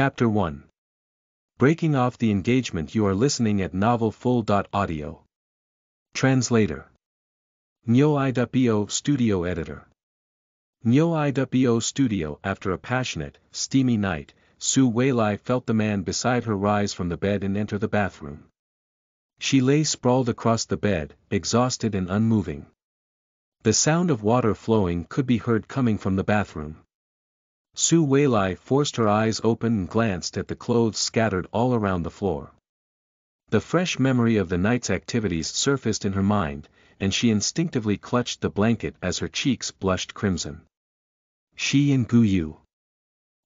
Chapter 1 Breaking off the engagement you are listening at novel full. Audio. Translator Nyoi-Bo Studio Editor Nyoi-Bo Studio After a passionate, steamy night, Su Weilai felt the man beside her rise from the bed and enter the bathroom. She lay sprawled across the bed, exhausted and unmoving. The sound of water flowing could be heard coming from the bathroom. Su Weilai forced her eyes open and glanced at the clothes scattered all around the floor. The fresh memory of the night's activities surfaced in her mind, and she instinctively clutched the blanket as her cheeks blushed crimson. She and Gu Yu.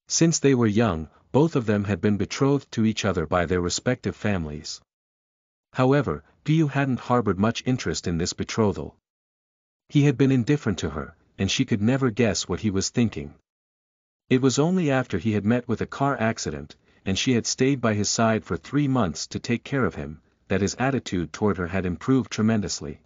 Since they were young, both of them had been betrothed to each other by their respective families. However, Gu Yu hadn't harbored much interest in this betrothal. He had been indifferent to her, and she could never guess what he was thinking. It was only after he had met with a car accident, and she had stayed by his side for three months to take care of him, that his attitude toward her had improved tremendously.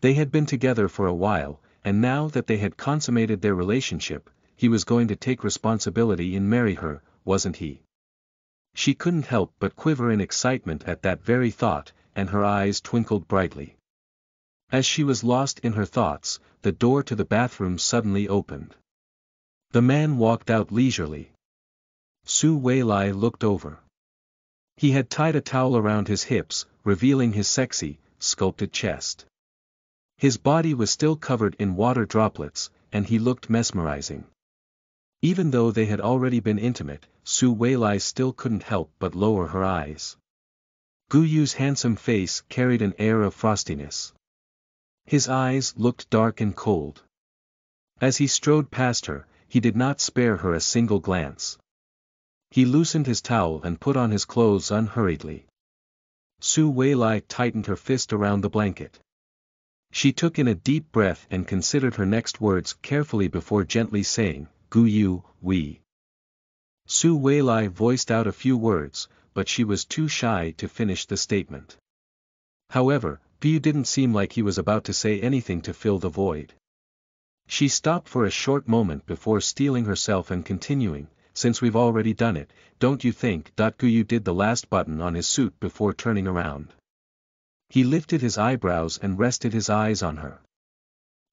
They had been together for a while, and now that they had consummated their relationship, he was going to take responsibility and marry her, wasn't he? She couldn't help but quiver in excitement at that very thought, and her eyes twinkled brightly. As she was lost in her thoughts, the door to the bathroom suddenly opened. The man walked out leisurely. Su Weilai looked over. He had tied a towel around his hips, revealing his sexy, sculpted chest. His body was still covered in water droplets, and he looked mesmerizing. Even though they had already been intimate, Su Weilai still couldn't help but lower her eyes. Gu Yu's handsome face carried an air of frostiness. His eyes looked dark and cold. As he strode past her, he did not spare her a single glance. He loosened his towel and put on his clothes unhurriedly. Su Weilai tightened her fist around the blanket. She took in a deep breath and considered her next words carefully before gently saying, Gu Yu, we. Su Weilai voiced out a few words, but she was too shy to finish the statement. However, Yu didn't seem like he was about to say anything to fill the void. She stopped for a short moment before steeling herself and continuing, since we've already done it, don't you think Gu did the last button on his suit before turning around. He lifted his eyebrows and rested his eyes on her.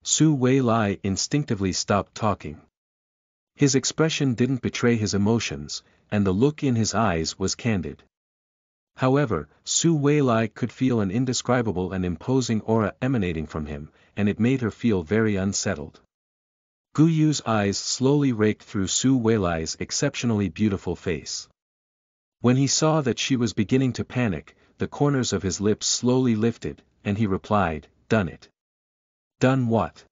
Su Wei Lai instinctively stopped talking. His expression didn't betray his emotions, and the look in his eyes was candid. However, Su Wei Lai could feel an indescribable and imposing aura emanating from him, and it made her feel very unsettled. Gu Yu's eyes slowly raked through Su Weilai's exceptionally beautiful face. When he saw that she was beginning to panic, the corners of his lips slowly lifted, and he replied, Done it. Done what?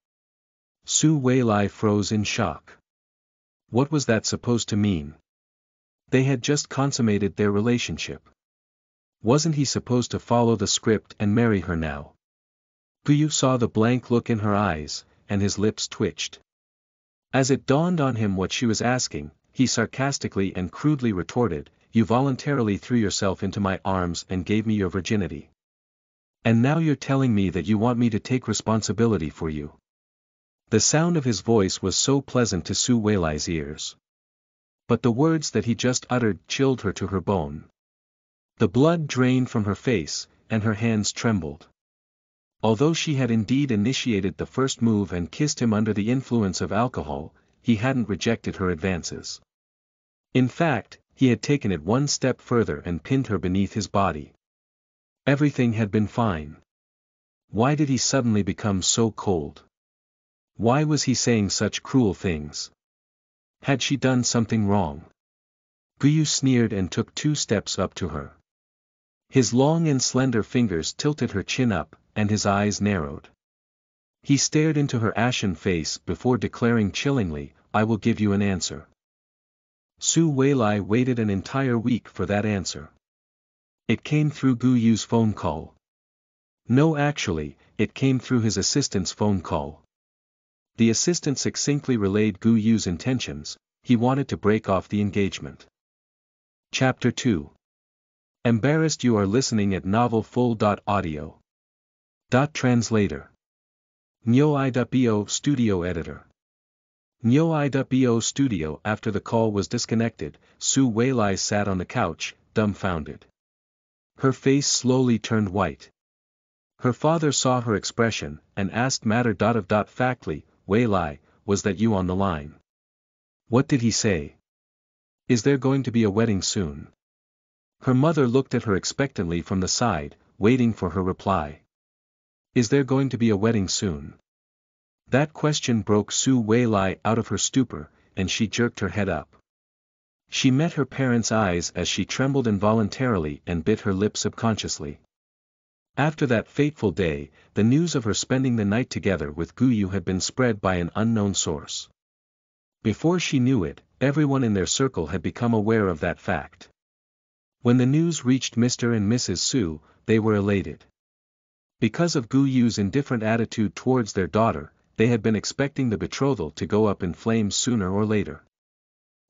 Su Weilai froze in shock. What was that supposed to mean? They had just consummated their relationship. Wasn't he supposed to follow the script and marry her now? Gu Yu saw the blank look in her eyes, and his lips twitched. As it dawned on him what she was asking, he sarcastically and crudely retorted, you voluntarily threw yourself into my arms and gave me your virginity. And now you're telling me that you want me to take responsibility for you. The sound of his voice was so pleasant to Su Weilai's ears. But the words that he just uttered chilled her to her bone. The blood drained from her face, and her hands trembled. Although she had indeed initiated the first move and kissed him under the influence of alcohol, he hadn't rejected her advances. In fact, he had taken it one step further and pinned her beneath his body. Everything had been fine. Why did he suddenly become so cold? Why was he saying such cruel things? Had she done something wrong? Gu Yu sneered and took two steps up to her. His long and slender fingers tilted her chin up, and his eyes narrowed. He stared into her ashen face before declaring chillingly, I will give you an answer. Su Weilai waited an entire week for that answer. It came through Gu Yu's phone call. No actually, it came through his assistant's phone call. The assistant succinctly relayed Gu Yu's intentions, he wanted to break off the engagement. Chapter 2 Embarrassed you are listening at novel full. Audio. Dot translator. Nyo Studio Editor. Nyo studio After the call was disconnected, Su Weilai sat on the couch, dumbfounded. Her face slowly turned white. Her father saw her expression, and asked matter. dot Of. Dot factly, Weilai, was that you on the line? What did he say? Is there going to be a wedding soon? Her mother looked at her expectantly from the side, waiting for her reply. Is there going to be a wedding soon? That question broke Su Weilai out of her stupor, and she jerked her head up. She met her parents' eyes as she trembled involuntarily and bit her lip subconsciously. After that fateful day, the news of her spending the night together with Guyu had been spread by an unknown source. Before she knew it, everyone in their circle had become aware of that fact. When the news reached Mr. and Mrs. Su, they were elated. Because of Gu Yu's indifferent attitude towards their daughter, they had been expecting the betrothal to go up in flames sooner or later.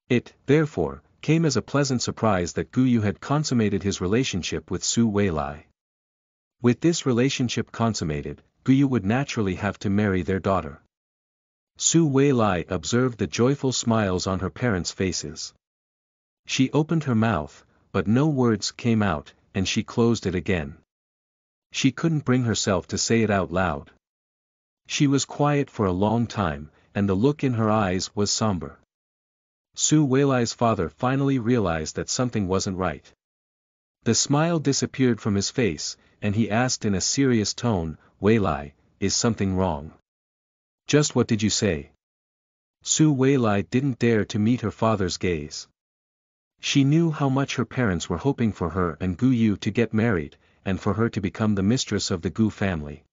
It, therefore, came as a pleasant surprise that Gu Yu had consummated his relationship with Su Weilai. With this relationship consummated, Gu Yu would naturally have to marry their daughter. Su Weilai observed the joyful smiles on her parents' faces. She opened her mouth, but no words came out, and she closed it again. She couldn't bring herself to say it out loud. She was quiet for a long time, and the look in her eyes was somber. Su Weilai's father finally realized that something wasn't right. The smile disappeared from his face, and he asked in a serious tone, Weilai, is something wrong? Just what did you say? Su Weilai didn't dare to meet her father's gaze. She knew how much her parents were hoping for her and Gu Yu to get married, and for her to become the mistress of the Gu family.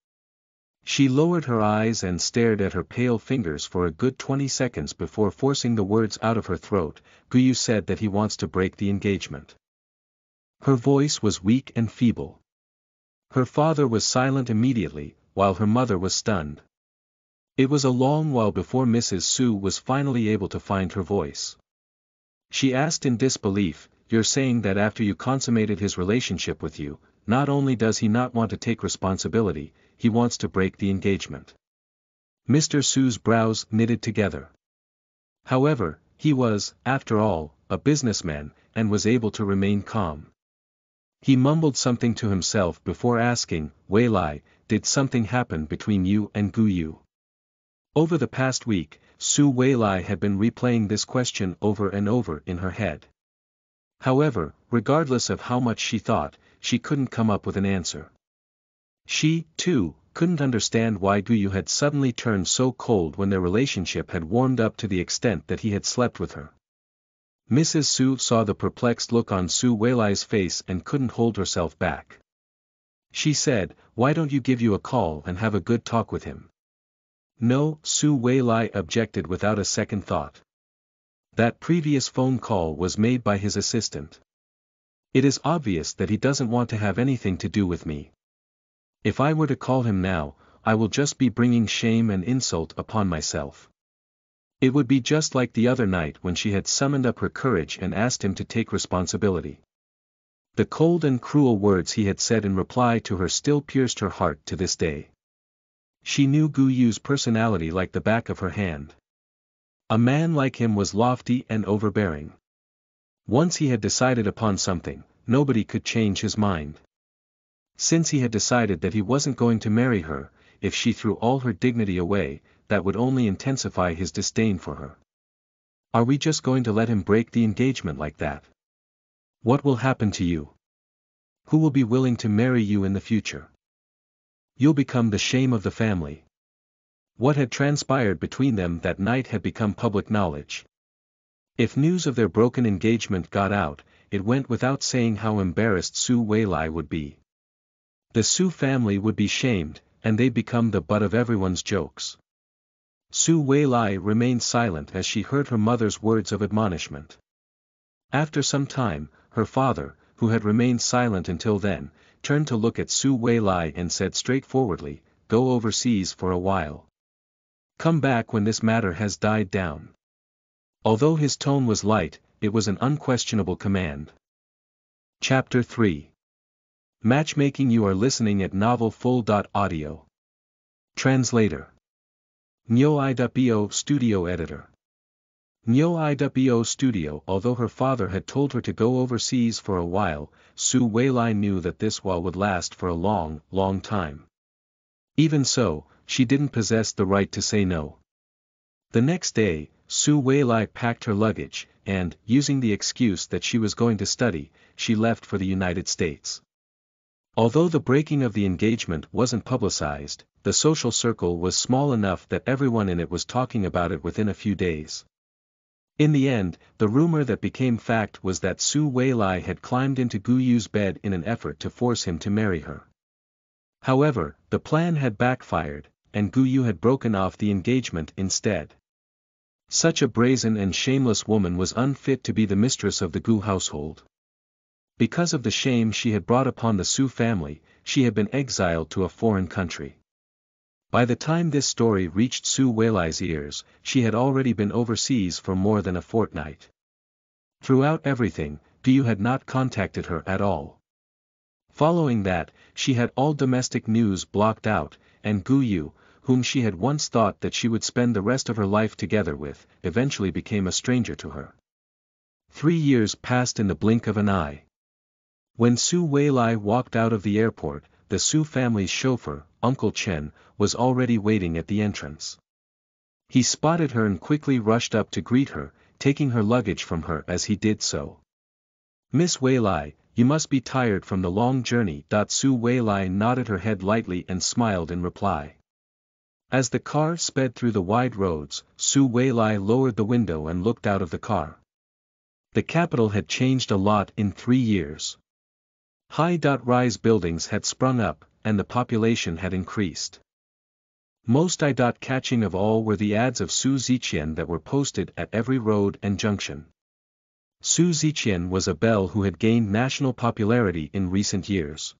She lowered her eyes and stared at her pale fingers for a good 20 seconds before forcing the words out of her throat, Gu Yu said that he wants to break the engagement. Her voice was weak and feeble. Her father was silent immediately, while her mother was stunned. It was a long while before Mrs. Su was finally able to find her voice. She asked in disbelief, You're saying that after you consummated his relationship with you, not only does he not want to take responsibility, he wants to break the engagement. Mr. Su's brows knitted together. However, he was, after all, a businessman, and was able to remain calm. He mumbled something to himself before asking, Weilai, did something happen between you and Gu Yu? Over the past week, Su Weilai had been replaying this question over and over in her head. However, regardless of how much she thought, she couldn't come up with an answer. She, too, couldn't understand why Gu Yu had suddenly turned so cold when their relationship had warmed up to the extent that he had slept with her. Mrs. Su saw the perplexed look on Su Weilai's face and couldn't hold herself back. She said, why don't you give you a call and have a good talk with him? No, Su Weilai objected without a second thought. That previous phone call was made by his assistant. It is obvious that he doesn't want to have anything to do with me. If I were to call him now, I will just be bringing shame and insult upon myself. It would be just like the other night when she had summoned up her courage and asked him to take responsibility. The cold and cruel words he had said in reply to her still pierced her heart to this day. She knew Gu Yu's personality like the back of her hand. A man like him was lofty and overbearing. Once he had decided upon something, nobody could change his mind. Since he had decided that he wasn't going to marry her, if she threw all her dignity away, that would only intensify his disdain for her. Are we just going to let him break the engagement like that? What will happen to you? Who will be willing to marry you in the future? You'll become the shame of the family. What had transpired between them that night had become public knowledge. If news of their broken engagement got out, it went without saying how embarrassed Su Weilai would be. The Su family would be shamed, and they'd become the butt of everyone's jokes. Su Weilai remained silent as she heard her mother's words of admonishment. After some time, her father, who had remained silent until then, turned to look at Su Weilai and said straightforwardly, go overseas for a while. Come back when this matter has died down. Although his tone was light, it was an unquestionable command. Chapter 3 Matchmaking You are listening at novelfull.audio. Translator Nyoi-Bo Studio Editor Nyoi-Bo Studio Although her father had told her to go overseas for a while, Su Weilai knew that this while would last for a long, long time. Even so, she didn't possess the right to say no. The next day, Su Weilai packed her luggage, and, using the excuse that she was going to study, she left for the United States. Although the breaking of the engagement wasn't publicized, the social circle was small enough that everyone in it was talking about it within a few days. In the end, the rumor that became fact was that Su Weilai had climbed into Gu Yu's bed in an effort to force him to marry her. However, the plan had backfired, and Gu Yu had broken off the engagement instead. Such a brazen and shameless woman was unfit to be the mistress of the Gu household. Because of the shame she had brought upon the Su family, she had been exiled to a foreign country. By the time this story reached Su Weilai's ears, she had already been overseas for more than a fortnight. Throughout everything, Yu had not contacted her at all. Following that, she had all domestic news blocked out, and Gu Yu, whom she had once thought that she would spend the rest of her life together with, eventually became a stranger to her. Three years passed in the blink of an eye. When Su Weilai walked out of the airport, the Su family's chauffeur, Uncle Chen, was already waiting at the entrance. He spotted her and quickly rushed up to greet her, taking her luggage from her as he did so. Miss Wei Weilai, you must be tired from the long journey. Su Weilai nodded her head lightly and smiled in reply. As the car sped through the wide roads, Su Weilai lowered the window and looked out of the car. The capital had changed a lot in three years. High-rise buildings had sprung up, and the population had increased. Most eye-catching of all were the ads of Su Ziqian that were posted at every road and junction. Su Ziqian was a belle who had gained national popularity in recent years.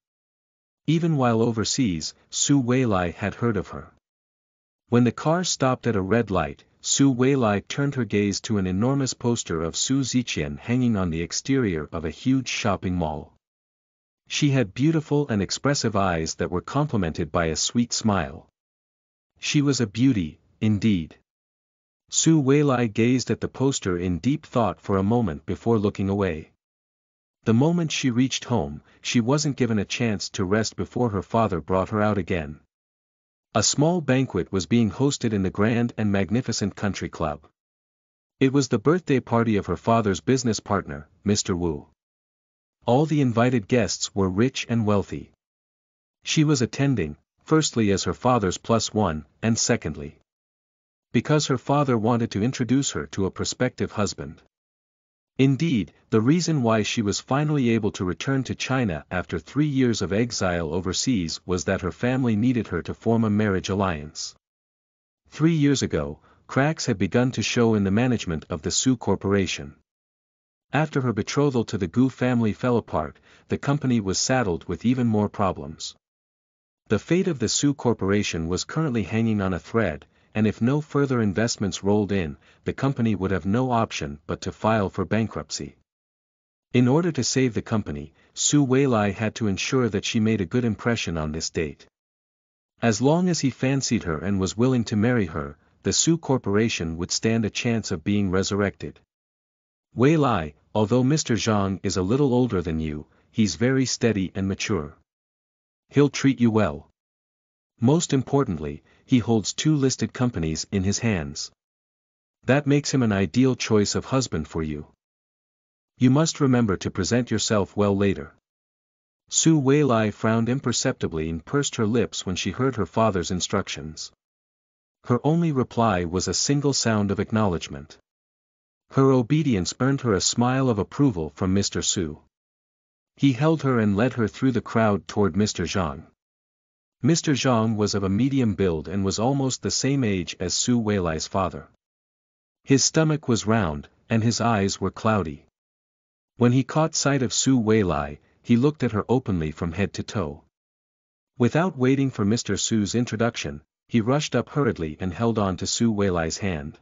Even while overseas, Su Weilai had heard of her. When the car stopped at a red light, Su Weilai turned her gaze to an enormous poster of Su Ziqian hanging on the exterior of a huge shopping mall. She had beautiful and expressive eyes that were complemented by a sweet smile. She was a beauty, indeed. Su Weilai gazed at the poster in deep thought for a moment before looking away. The moment she reached home, she wasn't given a chance to rest before her father brought her out again. A small banquet was being hosted in the grand and magnificent country club. It was the birthday party of her father's business partner, Mr. Wu. All the invited guests were rich and wealthy. She was attending, firstly as her father's plus one, and secondly. Because her father wanted to introduce her to a prospective husband. Indeed, the reason why she was finally able to return to China after three years of exile overseas was that her family needed her to form a marriage alliance. Three years ago, cracks had begun to show in the management of the Su Corporation. After her betrothal to the Gu family fell apart, the company was saddled with even more problems. The fate of the Su Corporation was currently hanging on a thread, and if no further investments rolled in, the company would have no option but to file for bankruptcy. In order to save the company, Su Weilai had to ensure that she made a good impression on this date. As long as he fancied her and was willing to marry her, the Su Corporation would stand a chance of being resurrected. Weilai, although Mr. Zhang is a little older than you, he's very steady and mature. He'll treat you well. Most importantly, he holds two listed companies in his hands. That makes him an ideal choice of husband for you. You must remember to present yourself well later. Su Weilai frowned imperceptibly and pursed her lips when she heard her father's instructions. Her only reply was a single sound of acknowledgement. Her obedience earned her a smile of approval from Mr. Su. He held her and led her through the crowd toward Mr. Zhang. Mr. Zhang was of a medium build and was almost the same age as Su Weilai's father. His stomach was round, and his eyes were cloudy. When he caught sight of Su Weilai, he looked at her openly from head to toe. Without waiting for Mr. Su's introduction, he rushed up hurriedly and held on to Su Weilai's hand.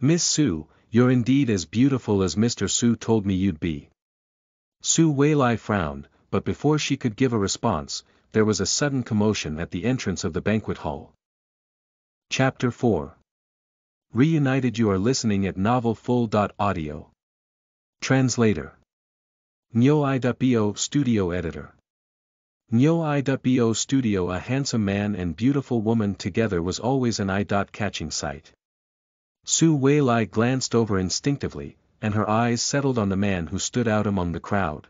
Miss Su, you're indeed as beautiful as Mr. Su told me you'd be. Su Weilai frowned, but before she could give a response, there was a sudden commotion at the entrance of the banquet hall. Chapter 4 Reunited You are listening at novelfull.audio. Translator Nyoi-Bo Studio Editor Nyoi-Bo Studio A handsome man and beautiful woman together was always an eye-catching sight. Su Wei Lai glanced over instinctively, and her eyes settled on the man who stood out among the crowd.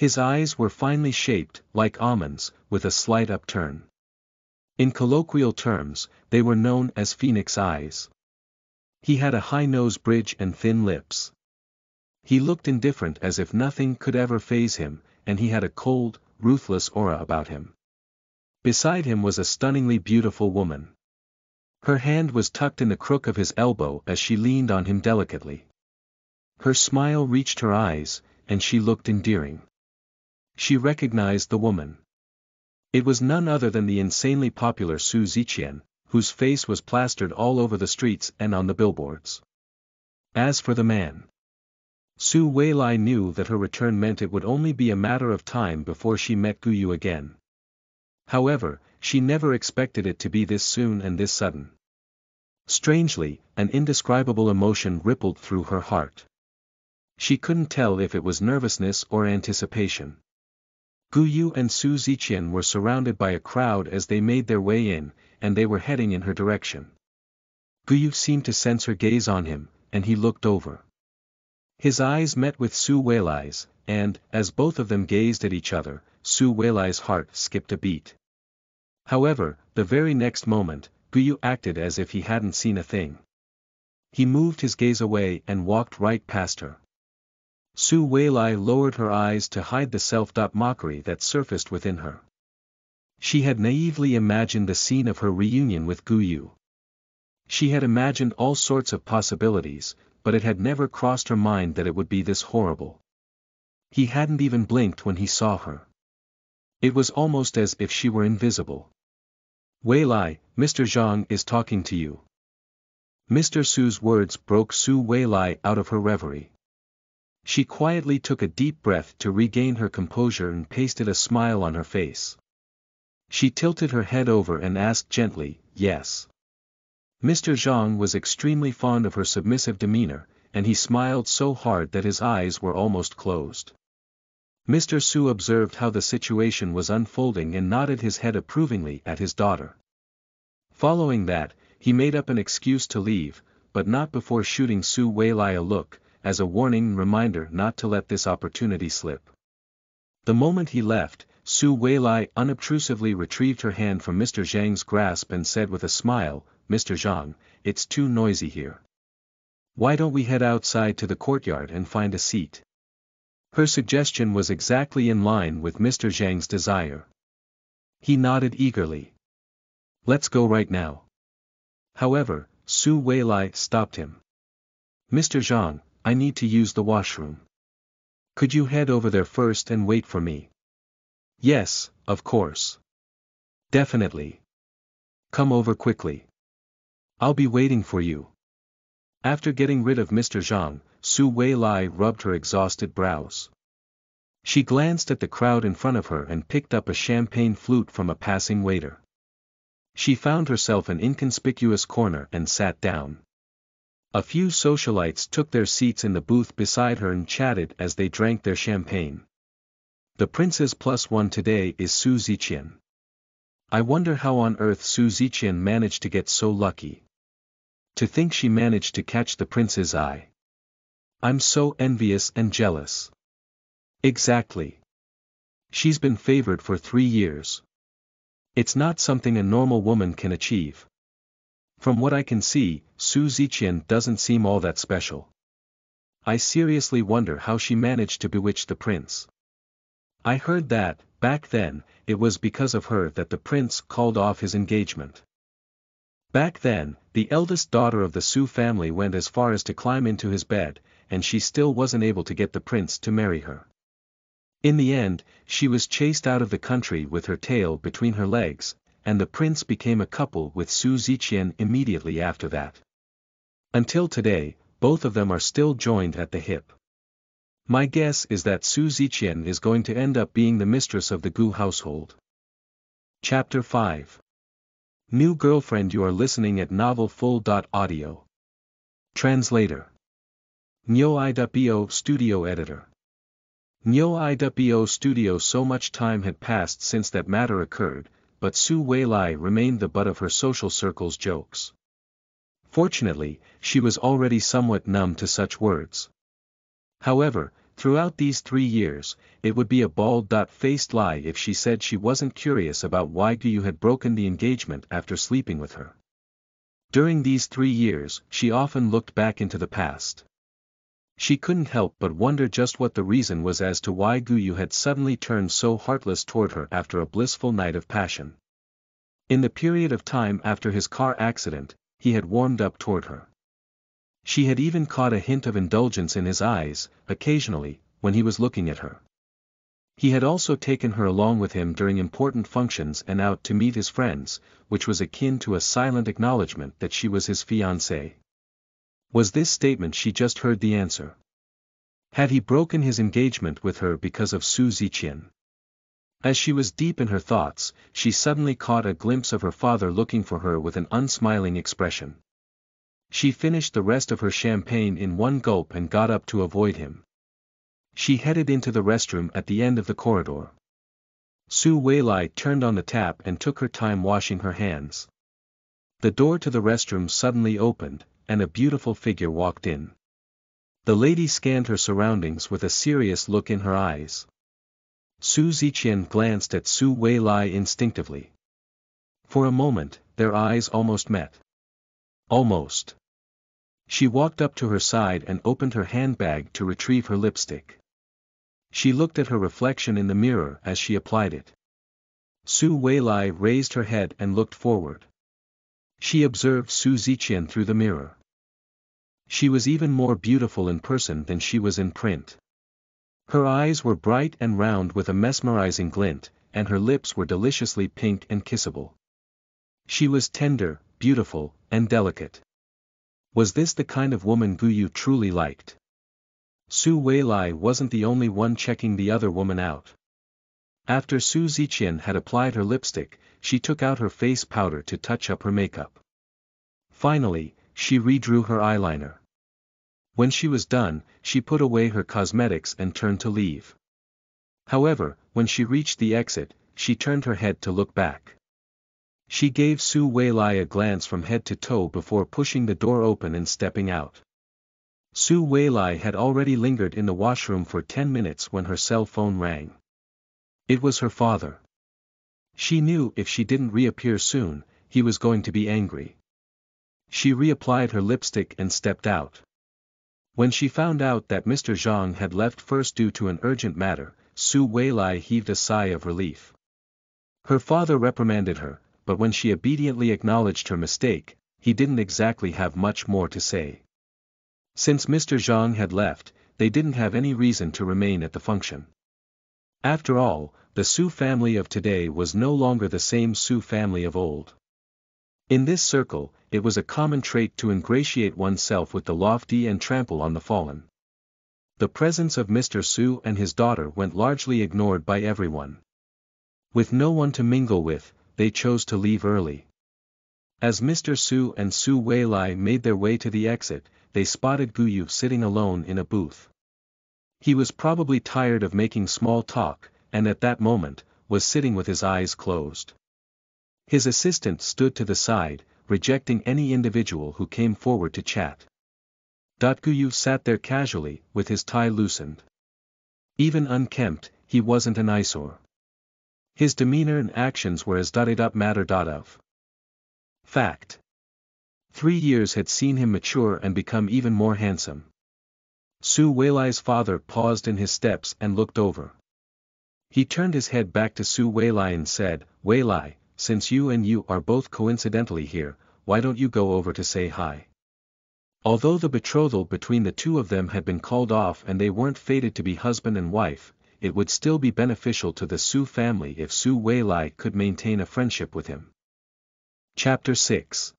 His eyes were finely shaped, like almonds, with a slight upturn. In colloquial terms, they were known as phoenix eyes. He had a high nose bridge and thin lips. He looked indifferent as if nothing could ever faze him, and he had a cold, ruthless aura about him. Beside him was a stunningly beautiful woman. Her hand was tucked in the crook of his elbow as she leaned on him delicately. Her smile reached her eyes, and she looked endearing. She recognized the woman. It was none other than the insanely popular Su Ziqian, whose face was plastered all over the streets and on the billboards. As for the man, Su Weilai knew that her return meant it would only be a matter of time before she met Guyu again. However, she never expected it to be this soon and this sudden. Strangely, an indescribable emotion rippled through her heart. She couldn't tell if it was nervousness or anticipation. Gu Yu and Su Ziqian were surrounded by a crowd as they made their way in, and they were heading in her direction. Gu Yu seemed to sense her gaze on him, and he looked over. His eyes met with Su Weilai's, and, as both of them gazed at each other, Su Weilai's heart skipped a beat. However, the very next moment, Gu Yu acted as if he hadn't seen a thing. He moved his gaze away and walked right past her. Su Weilai lowered her eyes to hide the self-mockery that surfaced within her. She had naively imagined the scene of her reunion with Gu Yu. She had imagined all sorts of possibilities, but it had never crossed her mind that it would be this horrible. He hadn't even blinked when he saw her. It was almost as if she were invisible. Wei Lai, Mr. Zhang is talking to you. Mr. Su's words broke Su Wei Lai out of her reverie. She quietly took a deep breath to regain her composure and pasted a smile on her face. She tilted her head over and asked gently, yes. Mr. Zhang was extremely fond of her submissive demeanor, and he smiled so hard that his eyes were almost closed. Mr. Su observed how the situation was unfolding and nodded his head approvingly at his daughter. Following that, he made up an excuse to leave, but not before shooting Su Weilai a look, as a warning reminder not to let this opportunity slip. The moment he left, Su Weilai unobtrusively retrieved her hand from Mr. Zhang's grasp and said with a smile, Mr. Zhang, it's too noisy here. Why don't we head outside to the courtyard and find a seat? Her suggestion was exactly in line with Mr. Zhang's desire. He nodded eagerly. Let's go right now. However, Su Weilai stopped him. Mr. Zhang, I need to use the washroom. Could you head over there first and wait for me? Yes, of course. Definitely. Come over quickly. I'll be waiting for you. After getting rid of Mr. Zhang, Su Wei Lai rubbed her exhausted brows. She glanced at the crowd in front of her and picked up a champagne flute from a passing waiter. She found herself an inconspicuous corner and sat down. A few socialites took their seats in the booth beside her and chatted as they drank their champagne. The princess plus one today is Su Ziqian. I wonder how on earth Su Ziqian managed to get so lucky. To think she managed to catch the prince's eye. I'm so envious and jealous. Exactly. She's been favored for three years. It's not something a normal woman can achieve. From what I can see, Su Ziqian doesn't seem all that special. I seriously wonder how she managed to bewitch the prince. I heard that, back then, it was because of her that the prince called off his engagement. Back then, the eldest daughter of the Su family went as far as to climb into his bed, and she still wasn't able to get the prince to marry her. In the end, she was chased out of the country with her tail between her legs, and the prince became a couple with Su Ziqian immediately after that. Until today, both of them are still joined at the hip. My guess is that Su Ziqian is going to end up being the mistress of the Gu household. Chapter 5 New girlfriend you are listening at novelfull.audio. Translator. Nyoi-Bo Studio Editor. Nyoi-Bo Studio So much time had passed since that matter occurred, but Su Weilai remained the butt of her social circle's jokes. Fortunately, she was already somewhat numb to such words. However, throughout these three years, it would be a bald-faced lie if she said she wasn't curious about why Guyu had broken the engagement after sleeping with her. During these three years, she often looked back into the past. She couldn't help but wonder just what the reason was as to why Guyu had suddenly turned so heartless toward her after a blissful night of passion. In the period of time after his car accident, he had warmed up toward her. She had even caught a hint of indulgence in his eyes, occasionally, when he was looking at her. He had also taken her along with him during important functions and out to meet his friends, which was akin to a silent acknowledgement that she was his fiancée. Was this statement she just heard the answer? Had he broken his engagement with her because of Su Ziqian? As she was deep in her thoughts, she suddenly caught a glimpse of her father looking for her with an unsmiling expression. She finished the rest of her champagne in one gulp and got up to avoid him. She headed into the restroom at the end of the corridor. Su Weilai turned on the tap and took her time washing her hands. The door to the restroom suddenly opened, and a beautiful figure walked in. The lady scanned her surroundings with a serious look in her eyes. Su Ziqian glanced at Su Weilai instinctively. For a moment, their eyes almost met. Almost. She walked up to her side and opened her handbag to retrieve her lipstick. She looked at her reflection in the mirror as she applied it. Su Weilai raised her head and looked forward. She observed Su Ziqian through the mirror. She was even more beautiful in person than she was in print. Her eyes were bright and round with a mesmerizing glint, and her lips were deliciously pink and kissable. She was tender, beautiful, and delicate. Was this the kind of woman Guyu truly liked? Su Wei Weilai wasn't the only one checking the other woman out. After Su Ziqian had applied her lipstick, she took out her face powder to touch up her makeup. Finally, she redrew her eyeliner. When she was done, she put away her cosmetics and turned to leave. However, when she reached the exit, she turned her head to look back. She gave Su Weilai a glance from head to toe before pushing the door open and stepping out. Su Weilai had already lingered in the washroom for ten minutes when her cell phone rang. It was her father. She knew if she didn't reappear soon, he was going to be angry. She reapplied her lipstick and stepped out. When she found out that Mr. Zhang had left first due to an urgent matter, Su Weilai heaved a sigh of relief. Her father reprimanded her, but when she obediently acknowledged her mistake, he didn't exactly have much more to say. Since Mr. Zhang had left, they didn't have any reason to remain at the function. After all, the Su family of today was no longer the same Su family of old. In this circle, it was a common trait to ingratiate oneself with the lofty and trample on the fallen. The presence of Mr. Su and his daughter went largely ignored by everyone. With no one to mingle with, they chose to leave early. As Mr. Su and Su Weilai made their way to the exit, they spotted Guyu sitting alone in a booth. He was probably tired of making small talk, and at that moment, was sitting with his eyes closed. His assistant stood to the side, rejecting any individual who came forward to chat. Guyu sat there casually, with his tie loosened. Even unkempt, he wasn't an eyesore. His demeanor and actions were as dotted up matter dot of. Fact. Three years had seen him mature and become even more handsome. Su Weilai's father paused in his steps and looked over. He turned his head back to Su Weilai and said, Weilai, since you and Yu are both coincidentally here, why don't you go over to say hi? Although the betrothal between the two of them had been called off and they weren't fated to be husband and wife, it would still be beneficial to the Su family if Su Weilai could maintain a friendship with him. Chapter 6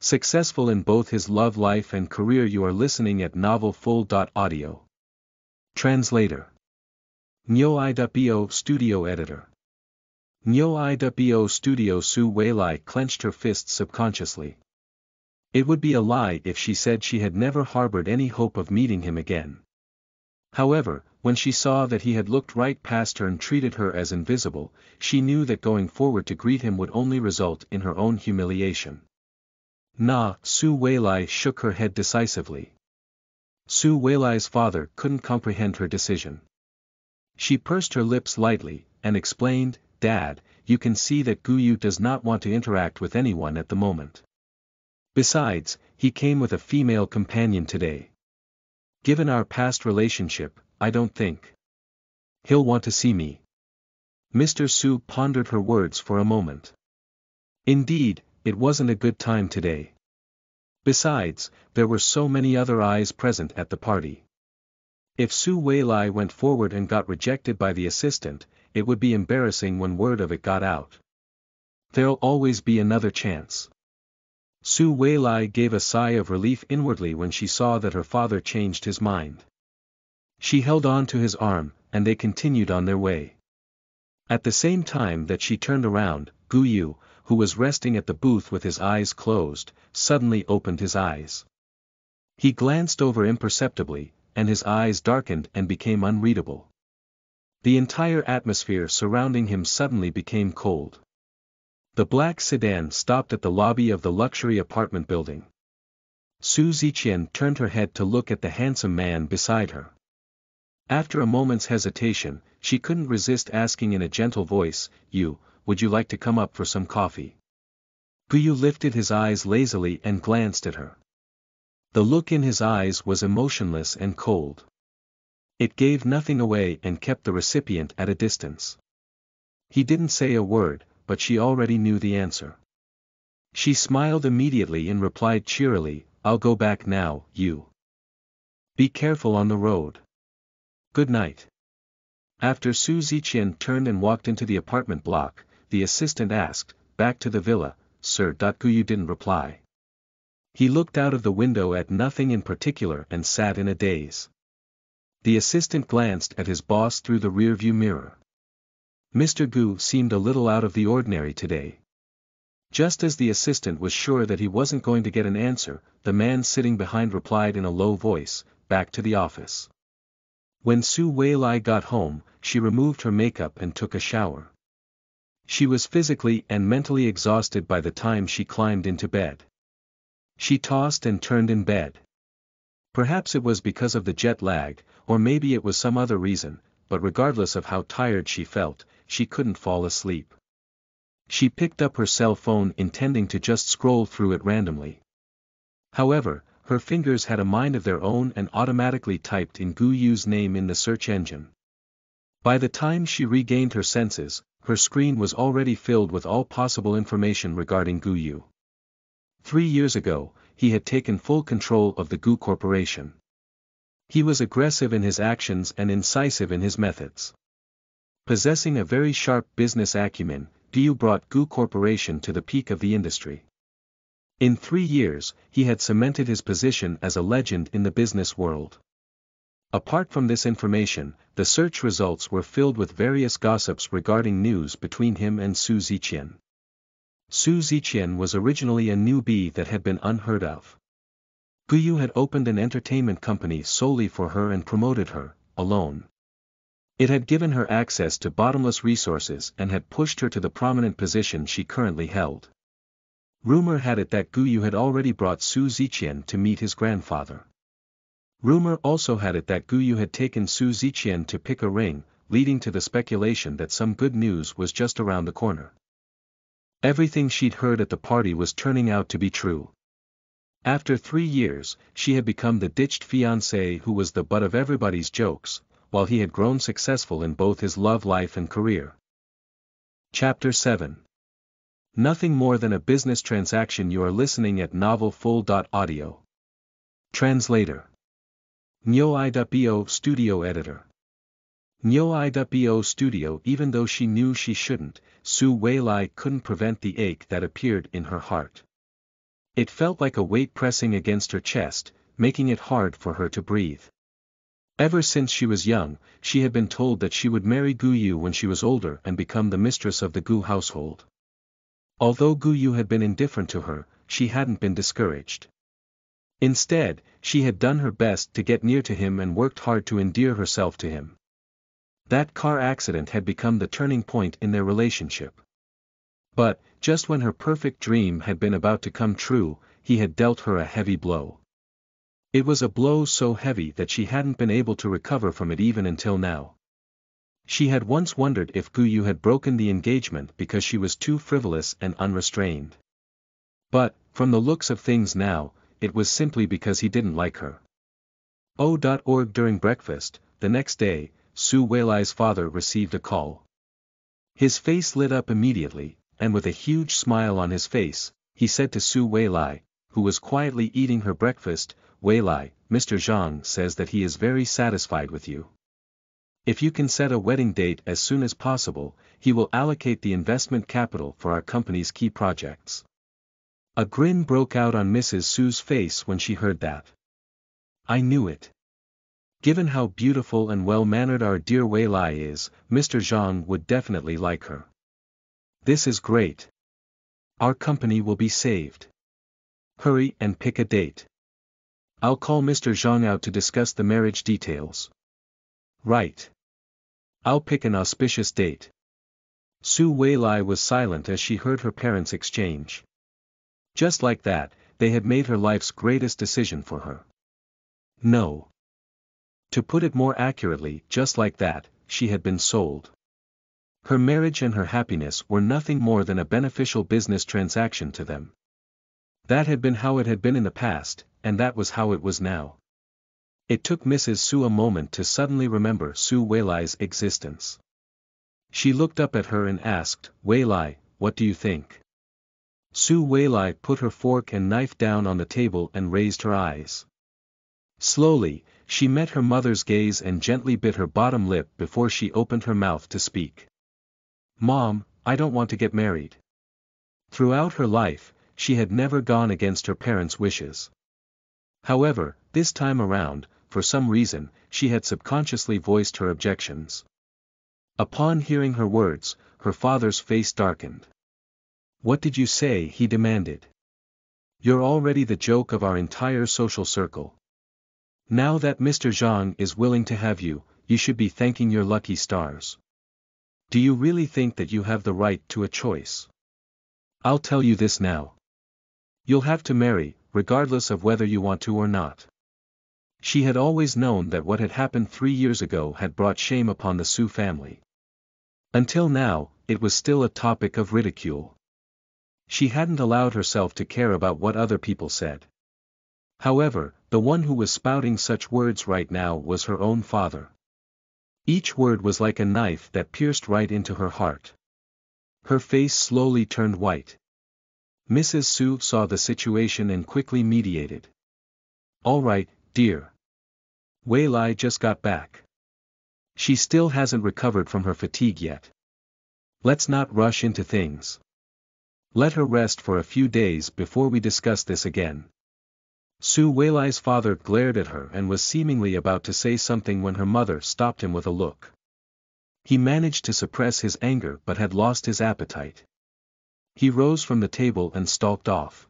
Successful in both his love life and career you are listening at novelfull.audio. Translator Nyoi-Bo Studio Editor Nyoi-Bo Studio Su Weilai clenched her fists subconsciously. It would be a lie if she said she had never harbored any hope of meeting him again. However, when she saw that he had looked right past her and treated her as invisible, she knew that going forward to greet him would only result in her own humiliation. Na, Su Weilai shook her head decisively. Su Weilai's father couldn't comprehend her decision. She pursed her lips lightly, and explained, Dad, you can see that Guyu does not want to interact with anyone at the moment. Besides, he came with a female companion today. Given our past relationship, I don't think. He'll want to see me. Mr. Su pondered her words for a moment. Indeed, it wasn't a good time today. Besides, there were so many other eyes present at the party. If Su Weilai went forward and got rejected by the assistant, it would be embarrassing when word of it got out. There'll always be another chance. Su Weilai gave a sigh of relief inwardly when she saw that her father changed his mind. She held on to his arm, and they continued on their way. At the same time that she turned around, Gu Yu, who was resting at the booth with his eyes closed, suddenly opened his eyes. He glanced over imperceptibly, and his eyes darkened and became unreadable. The entire atmosphere surrounding him suddenly became cold. The black sedan stopped at the lobby of the luxury apartment building. Su Ziqian turned her head to look at the handsome man beside her. After a moment's hesitation, she couldn't resist asking in a gentle voice, You, would you like to come up for some coffee? Guyu lifted his eyes lazily and glanced at her. The look in his eyes was emotionless and cold. It gave nothing away and kept the recipient at a distance. He didn't say a word, but she already knew the answer. She smiled immediately and replied cheerily, I'll go back now, you. Be careful on the road. Good night. After Su Ziqian turned and walked into the apartment block, the assistant asked, back to the villa, Sir. Guyu didn't reply. He looked out of the window at nothing in particular and sat in a daze. The assistant glanced at his boss through the rearview mirror. Mr. Gu seemed a little out of the ordinary today. Just as the assistant was sure that he wasn't going to get an answer, the man sitting behind replied in a low voice, back to the office. When Su Weilai got home, she removed her makeup and took a shower. She was physically and mentally exhausted by the time she climbed into bed. She tossed and turned in bed. Perhaps it was because of the jet lag, or maybe it was some other reason, but regardless of how tired she felt, she couldn't fall asleep. She picked up her cell phone intending to just scroll through it randomly. However, her fingers had a mind of their own and automatically typed in Gu Yu's name in the search engine. By the time she regained her senses, her screen was already filled with all possible information regarding Gu Yu. Three years ago, he had taken full control of the Gu Corporation. He was aggressive in his actions and incisive in his methods. Possessing a very sharp business acumen, Gu Yu brought Gu Corporation to the peak of the industry. In three years, he had cemented his position as a legend in the business world. Apart from this information, the search results were filled with various gossips regarding news between him and Su Ziqian. Su Ziqian was originally a newbie that had been unheard of. Guyu had opened an entertainment company solely for her and promoted her, alone. It had given her access to bottomless resources and had pushed her to the prominent position she currently held. Rumor had it that Guyu had already brought Su Ziqian to meet his grandfather. Rumor also had it that Guyu had taken Su Ziqian to pick a ring, leading to the speculation that some good news was just around the corner. Everything she'd heard at the party was turning out to be true. After three years, she had become the ditched fiancé who was the butt of everybody's jokes, while he had grown successful in both his love life and career. Chapter 7 Nothing more than a business transaction you are listening at novelfull.audio. Translator Nyo Studio Editor Nyo Studio Even though she knew she shouldn't, Su Weilai couldn't prevent the ache that appeared in her heart. It felt like a weight pressing against her chest, making it hard for her to breathe. Ever since she was young, she had been told that she would marry Gu Yu when she was older and become the mistress of the Gu household. Although Gu Yu had been indifferent to her, she hadn't been discouraged. Instead, she had done her best to get near to him and worked hard to endear herself to him. That car accident had become the turning point in their relationship. But, just when her perfect dream had been about to come true, he had dealt her a heavy blow. It was a blow so heavy that she hadn't been able to recover from it even until now. She had once wondered if Gu Yu had broken the engagement because she was too frivolous and unrestrained. But, from the looks of things now, it was simply because he didn't like her. O.org During breakfast, the next day, Su Weilai's father received a call. His face lit up immediately, and with a huge smile on his face, he said to Su Weilai, who was quietly eating her breakfast, Weilai, Mr. Zhang says that he is very satisfied with you. If you can set a wedding date as soon as possible, he will allocate the investment capital for our company's key projects. A grin broke out on Mrs. Su's face when she heard that. I knew it. Given how beautiful and well-mannered our dear Wei Lai is, Mr. Zhang would definitely like her. This is great. Our company will be saved. Hurry and pick a date. I'll call Mr. Zhang out to discuss the marriage details. Right. I'll pick an auspicious date. Su Weilai was silent as she heard her parents exchange. Just like that, they had made her life's greatest decision for her. No. To put it more accurately, just like that, she had been sold. Her marriage and her happiness were nothing more than a beneficial business transaction to them. That had been how it had been in the past, and that was how it was now. It took Mrs. Su a moment to suddenly remember Su Weilai's existence. She looked up at her and asked, Weilai, what do you think? Su Weilai put her fork and knife down on the table and raised her eyes. Slowly, she met her mother's gaze and gently bit her bottom lip before she opened her mouth to speak. Mom, I don't want to get married. Throughout her life, she had never gone against her parents' wishes. However, this time around, for some reason, she had subconsciously voiced her objections. Upon hearing her words, her father's face darkened. What did you say? he demanded. You're already the joke of our entire social circle. Now that Mr. Zhang is willing to have you, you should be thanking your lucky stars. Do you really think that you have the right to a choice? I'll tell you this now. You'll have to marry, regardless of whether you want to or not. She had always known that what had happened three years ago had brought shame upon the Su family. Until now, it was still a topic of ridicule. She hadn't allowed herself to care about what other people said. However, the one who was spouting such words right now was her own father. Each word was like a knife that pierced right into her heart. Her face slowly turned white. Mrs. Su saw the situation and quickly mediated. All right, dear. Wei Lai just got back. She still hasn't recovered from her fatigue yet. Let's not rush into things. Let her rest for a few days before we discuss this again. Su Weilai's father glared at her and was seemingly about to say something when her mother stopped him with a look. He managed to suppress his anger but had lost his appetite. He rose from the table and stalked off.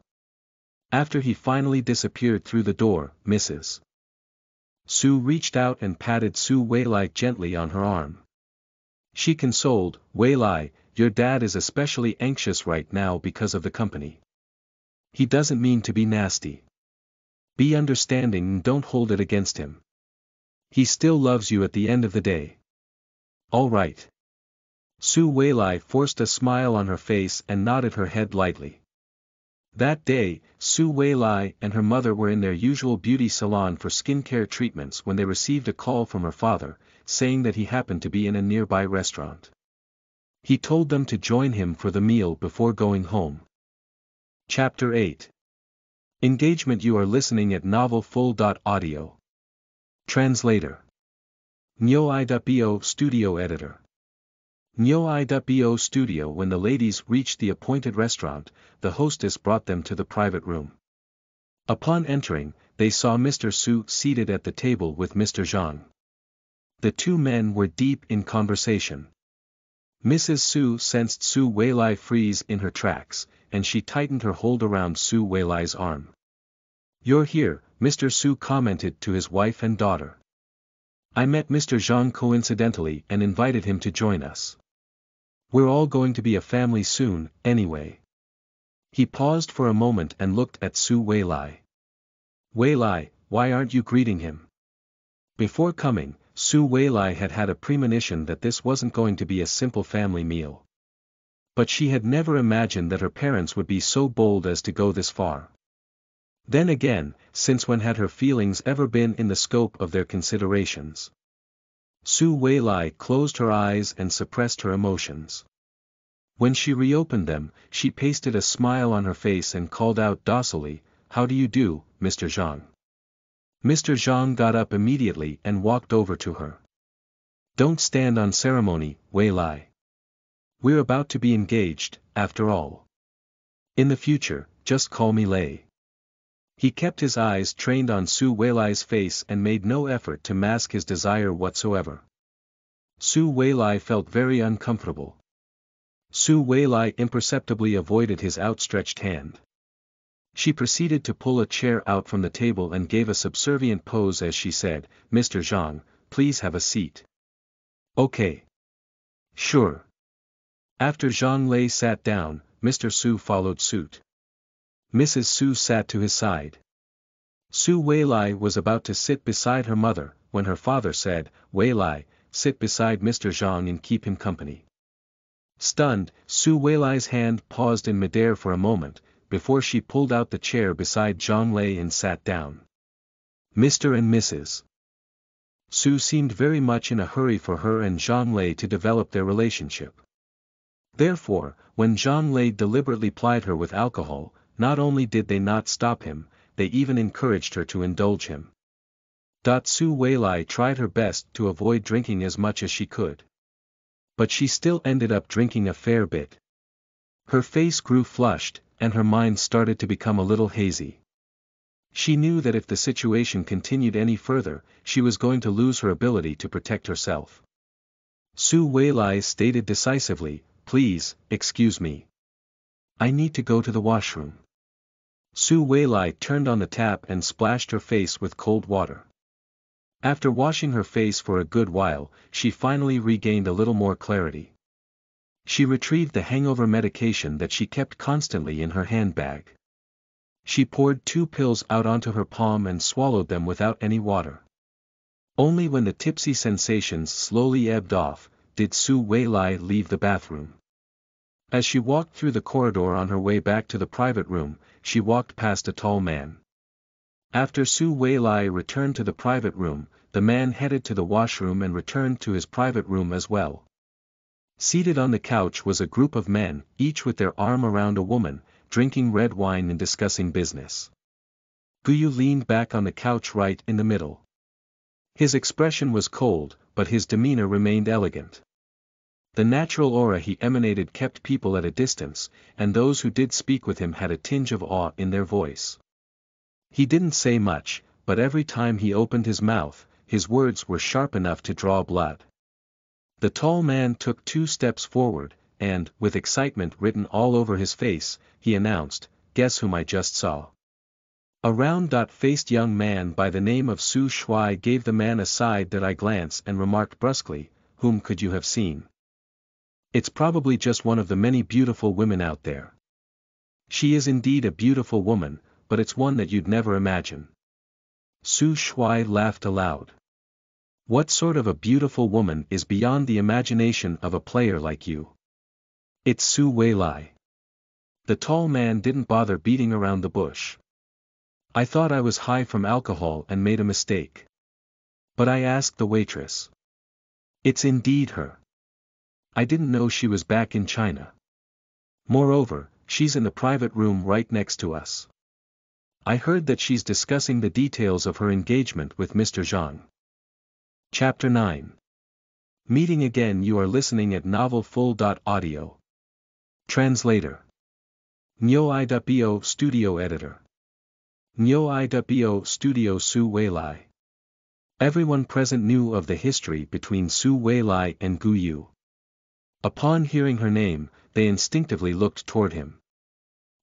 After he finally disappeared through the door, Mrs. Su reached out and patted Su Weilai gently on her arm. She consoled, Weilai, your dad is especially anxious right now because of the company. He doesn't mean to be nasty. Be understanding and don't hold it against him. He still loves you at the end of the day. All right. Su Weilai forced a smile on her face and nodded her head lightly. That day, Su Weilai and her mother were in their usual beauty salon for skincare treatments when they received a call from her father, saying that he happened to be in a nearby restaurant. He told them to join him for the meal before going home. Chapter 8 Engagement You are listening at novelfull.audio. Translator Nyo Studio Editor Nyo Studio When the ladies reached the appointed restaurant, the hostess brought them to the private room. Upon entering, they saw Mr. Su seated at the table with Mr. Zhang. The two men were deep in conversation. Mrs. Su sensed Su Weilai freeze in her tracks, and she tightened her hold around Su Weilai's arm. You're here, Mr. Su commented to his wife and daughter. I met Mr. Zhang coincidentally and invited him to join us. We're all going to be a family soon, anyway. He paused for a moment and looked at Su Weilai. Weilai, why aren't you greeting him? Before coming, Su Weilai had had a premonition that this wasn't going to be a simple family meal. But she had never imagined that her parents would be so bold as to go this far. Then again, since when had her feelings ever been in the scope of their considerations? Su Weilai closed her eyes and suppressed her emotions. When she reopened them, she pasted a smile on her face and called out docilely, How do you do, Mr. Zhang? Mr. Zhang got up immediately and walked over to her. Don't stand on ceremony, Wei Lai. We're about to be engaged, after all. In the future, just call me Lei. He kept his eyes trained on Su Weilai's face and made no effort to mask his desire whatsoever. Su Weilai felt very uncomfortable. Su Weilai imperceptibly avoided his outstretched hand. She proceeded to pull a chair out from the table and gave a subservient pose as she said, Mr. Zhang, please have a seat. Okay. Sure. After Zhang Lei sat down, Mr. Su followed suit. Mrs. Su sat to his side. Su Weilai was about to sit beside her mother, when her father said, Weilai, sit beside Mr. Zhang and keep him company. Stunned, Su Weilai's hand paused in midair for a moment, before she pulled out the chair beside Zhang Lei and sat down. Mr. and Mrs. Su seemed very much in a hurry for her and Zhang Lei to develop their relationship. Therefore, when Zhang Lei deliberately plied her with alcohol, not only did they not stop him, they even encouraged her to indulge him. Su Weilai tried her best to avoid drinking as much as she could. But she still ended up drinking a fair bit. Her face grew flushed, and her mind started to become a little hazy. She knew that if the situation continued any further, she was going to lose her ability to protect herself. Su Weilai stated decisively, please, excuse me. I need to go to the washroom. Su Weilai turned on the tap and splashed her face with cold water. After washing her face for a good while, she finally regained a little more clarity. She retrieved the hangover medication that she kept constantly in her handbag. She poured two pills out onto her palm and swallowed them without any water. Only when the tipsy sensations slowly ebbed off, did Su Weilai leave the bathroom. As she walked through the corridor on her way back to the private room, she walked past a tall man. After Su Weilai returned to the private room, the man headed to the washroom and returned to his private room as well. Seated on the couch was a group of men, each with their arm around a woman, drinking red wine and discussing business. Gu Yu leaned back on the couch right in the middle. His expression was cold, but his demeanor remained elegant. The natural aura he emanated kept people at a distance, and those who did speak with him had a tinge of awe in their voice. He didn't say much, but every time he opened his mouth, his words were sharp enough to draw blood. The tall man took two steps forward, and, with excitement written all over his face, he announced, Guess whom I just saw. A round-faced young man by the name of Su Shuai gave the man a side-that-eye glance and remarked brusquely, Whom could you have seen? It's probably just one of the many beautiful women out there. She is indeed a beautiful woman, but it's one that you'd never imagine. Su Shuai laughed aloud. What sort of a beautiful woman is beyond the imagination of a player like you? It's Su Weilai. The tall man didn't bother beating around the bush. I thought I was high from alcohol and made a mistake. But I asked the waitress. It's indeed her. I didn't know she was back in China. Moreover, she's in the private room right next to us. I heard that she's discussing the details of her engagement with Mr. Zhang. Chapter 9 Meeting again you are listening at novelfull.audio. Translator Nyoi-Bo Studio Editor Nyoi-Bo Studio Su Weilai Everyone present knew of the history between Su Weilai and Gu Yu. Upon hearing her name, they instinctively looked toward him.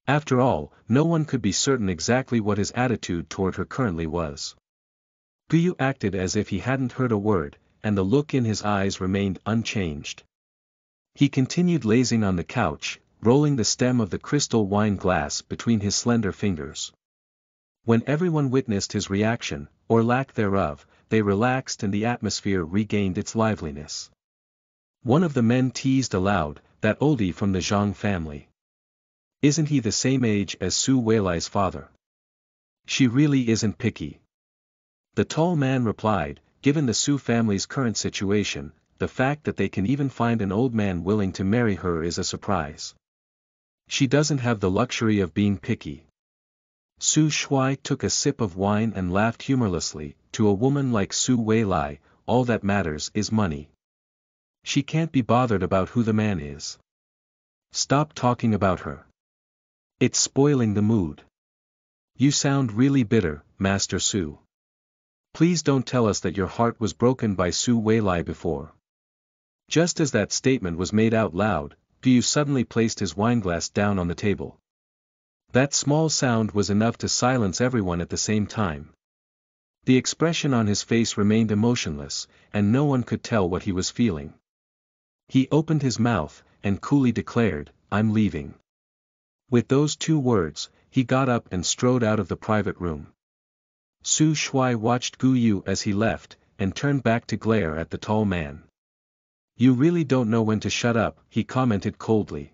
After all, no one could be certain exactly what his attitude toward her currently was. Gu Yu acted as if he hadn't heard a word, and the look in his eyes remained unchanged. He continued lazing on the couch, rolling the stem of the crystal wine glass between his slender fingers. When everyone witnessed his reaction, or lack thereof, they relaxed and the atmosphere regained its liveliness. One of the men teased aloud, that oldie from the Zhang family. Isn't he the same age as Su Weilai's father? She really isn't picky. The tall man replied, given the Su family's current situation, the fact that they can even find an old man willing to marry her is a surprise. She doesn't have the luxury of being picky. Su Shuai took a sip of wine and laughed humorlessly, to a woman like Su Weilai, all that matters is money. She can't be bothered about who the man is. Stop talking about her. It's spoiling the mood. You sound really bitter, Master Su. Please don't tell us that your heart was broken by Su Weilai before. Just as that statement was made out loud, Gu suddenly placed his wineglass down on the table. That small sound was enough to silence everyone at the same time. The expression on his face remained emotionless, and no one could tell what he was feeling. He opened his mouth, and coolly declared, I'm leaving. With those two words, he got up and strode out of the private room. Su Shuai watched Gu Yu as he left, and turned back to glare at the tall man. You really don't know when to shut up, he commented coldly.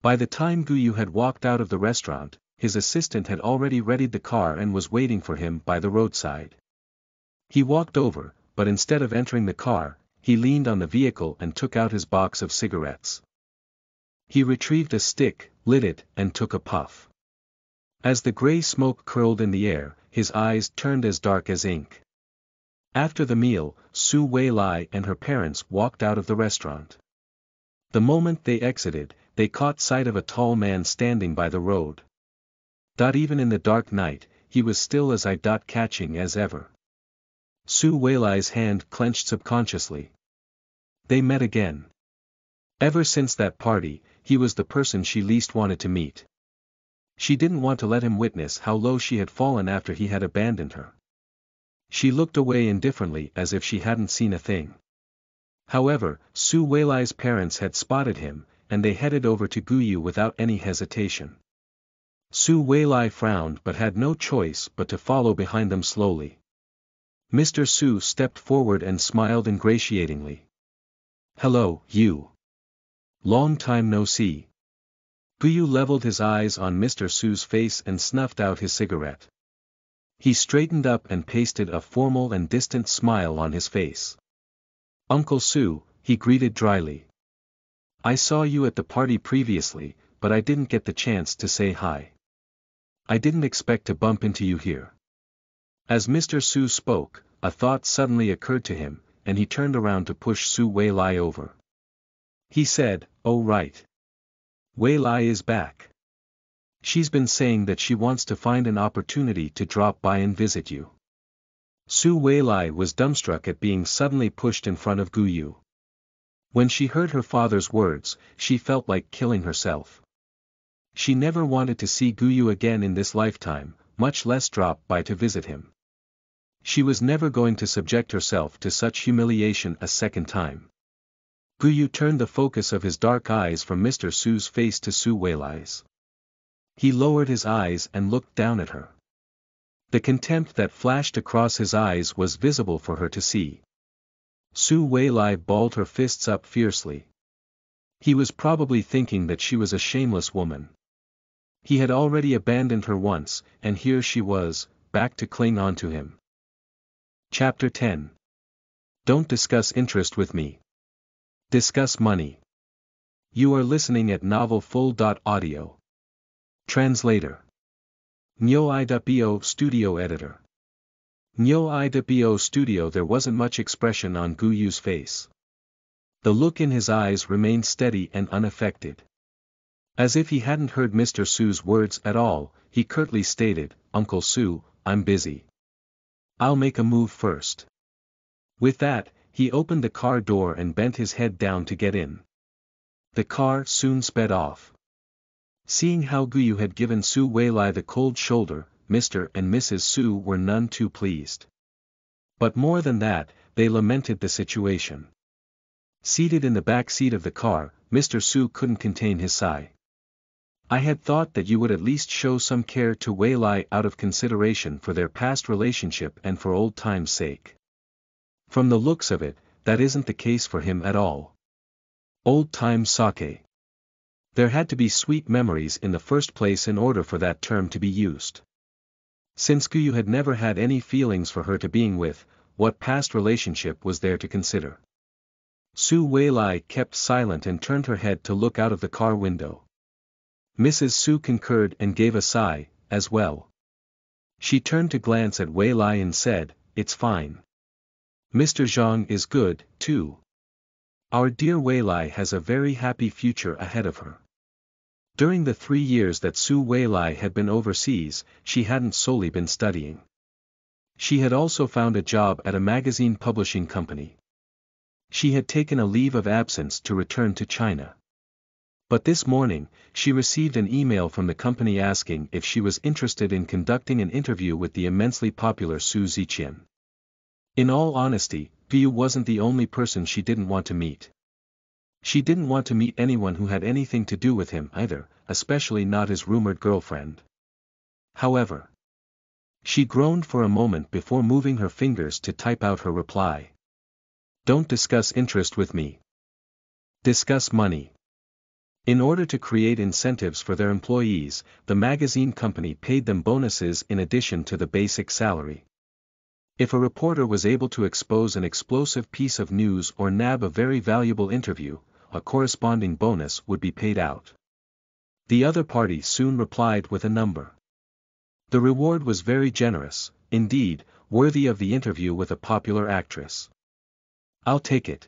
By the time Gu Yu had walked out of the restaurant, his assistant had already readied the car and was waiting for him by the roadside. He walked over, but instead of entering the car, he leaned on the vehicle and took out his box of cigarettes. He retrieved a stick, lit it, and took a puff. As the gray smoke curled in the air, his eyes turned as dark as ink. After the meal, Su Weilai and her parents walked out of the restaurant. The moment they exited, they caught sight of a tall man standing by the road. Dot even in the dark night, he was still as eye-catching as ever. Su Weilai's hand clenched subconsciously. They met again. Ever since that party, he was the person she least wanted to meet. She didn't want to let him witness how low she had fallen after he had abandoned her. She looked away indifferently as if she hadn't seen a thing. However, Su Weilai's parents had spotted him, and they headed over to Gu Yu without any hesitation. Su Weilai frowned but had no choice but to follow behind them slowly. Mr. Su stepped forward and smiled ingratiatingly. Hello, Yu. Long time no see. Gu Yu leveled his eyes on Mr. Su's face and snuffed out his cigarette. He straightened up and pasted a formal and distant smile on his face. Uncle Su, he greeted dryly. I saw you at the party previously, but I didn't get the chance to say hi. I didn't expect to bump into you here. As Mr. Su spoke, a thought suddenly occurred to him, and he turned around to push Su Wei Lai over. He said, Oh right. Wei Lai is back. She's been saying that she wants to find an opportunity to drop by and visit you. Su Weilai was dumbstruck at being suddenly pushed in front of Gu Yu. When she heard her father's words, she felt like killing herself. She never wanted to see Gu Yu again in this lifetime, much less drop by to visit him. She was never going to subject herself to such humiliation a second time. Gu Yu turned the focus of his dark eyes from Mr. Su's face to Su Weilai's. He lowered his eyes and looked down at her. The contempt that flashed across his eyes was visible for her to see. Su Weilai balled her fists up fiercely. He was probably thinking that she was a shameless woman. He had already abandoned her once, and here she was, back to cling on to him. Chapter 10 Don't discuss interest with me. Discuss money. You are listening at novelfull.audio. Translator. Nyoi-Bo Studio Editor. Nyoi-Bo Studio There wasn't much expression on Gu Yu's face. The look in his eyes remained steady and unaffected. As if he hadn't heard Mr. Su's words at all, he curtly stated, Uncle Su, I'm busy. I'll make a move first. With that, he opened the car door and bent his head down to get in. The car soon sped off. Seeing how Gu Yu had given Su Weilai the cold shoulder, Mr. and Mrs. Su were none too pleased. But more than that, they lamented the situation. Seated in the back seat of the car, Mr. Su couldn't contain his sigh. I had thought that you would at least show some care to Weilai out of consideration for their past relationship and for old time's sake. From the looks of it, that isn't the case for him at all. Old time sake. There had to be sweet memories in the first place in order for that term to be used. Since Gu Yu had never had any feelings for her to being with, what past relationship was there to consider? Su Weilai kept silent and turned her head to look out of the car window. Mrs. Su concurred and gave a sigh, as well. She turned to glance at Weilai and said, It's fine. Mr. Zhang is good, too. Our dear Weilai has a very happy future ahead of her. During the three years that Su Weilai had been overseas, she hadn't solely been studying. She had also found a job at a magazine publishing company. She had taken a leave of absence to return to China. But this morning, she received an email from the company asking if she was interested in conducting an interview with the immensely popular Su Ziqian. In all honesty, Gu Yu wasn't the only person she didn't want to meet. She didn't want to meet anyone who had anything to do with him either, especially not his rumored girlfriend. However, she groaned for a moment before moving her fingers to type out her reply. Don't discuss interest with me. Discuss money. In order to create incentives for their employees, the magazine company paid them bonuses in addition to the basic salary. If a reporter was able to expose an explosive piece of news or nab a very valuable interview, a corresponding bonus would be paid out. The other party soon replied with a number. The reward was very generous, indeed, worthy of the interview with a popular actress. I'll take it.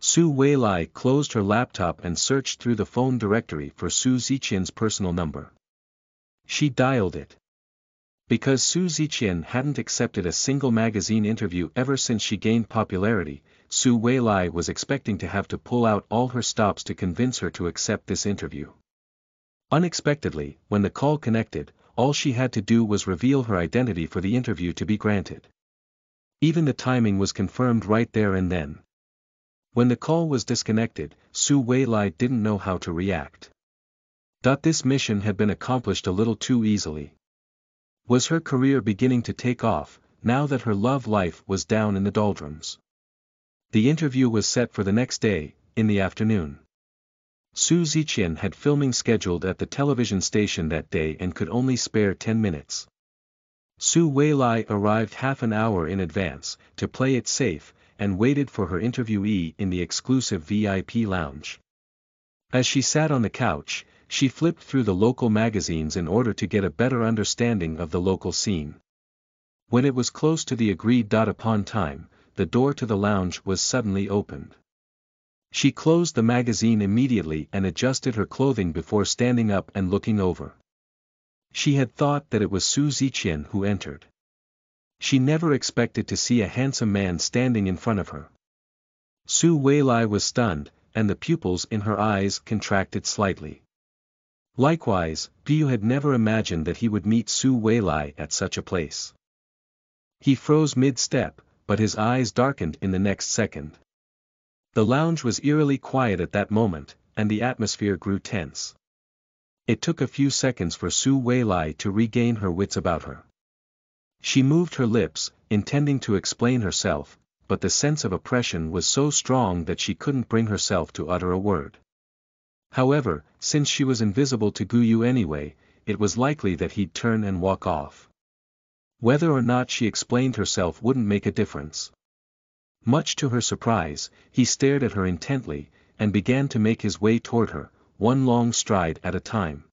Su Weilai closed her laptop and searched through the phone directory for Su Ziqian's personal number. She dialed it. Because Su Ziqian hadn't accepted a single magazine interview ever since she gained popularity, Su Weilai was expecting to have to pull out all her stops to convince her to accept this interview. Unexpectedly, when the call connected, all she had to do was reveal her identity for the interview to be granted. Even the timing was confirmed right there and then. When the call was disconnected, Su Weilai didn't know how to react. That this mission had been accomplished a little too easily. Was her career beginning to take off, now that her love life was down in the doldrums? The interview was set for the next day, in the afternoon. Su Ziqian had filming scheduled at the television station that day and could only spare 10 minutes. Su Weilai arrived half an hour in advance, to play it safe, and waited for her interviewee in the exclusive VIP lounge. As she sat on the couch, she flipped through the local magazines in order to get a better understanding of the local scene. When it was close to the agreed dot upon time, the door to the lounge was suddenly opened. She closed the magazine immediately and adjusted her clothing before standing up and looking over. She had thought that it was Su Ziqian who entered. She never expected to see a handsome man standing in front of her. Su Weilai was stunned, and the pupils in her eyes contracted slightly. Likewise, Gu Yu had never imagined that he would meet Su Weilai at such a place. He froze mid-step, but his eyes darkened in the next second. The lounge was eerily quiet at that moment, and the atmosphere grew tense. It took a few seconds for Su Weilai to regain her wits about her. She moved her lips, intending to explain herself, but the sense of oppression was so strong that she couldn't bring herself to utter a word. However, since she was invisible to Gu Yu anyway, it was likely that he'd turn and walk off. Whether or not she explained herself wouldn't make a difference. Much to her surprise, he stared at her intently, and began to make his way toward her, one long stride at a time.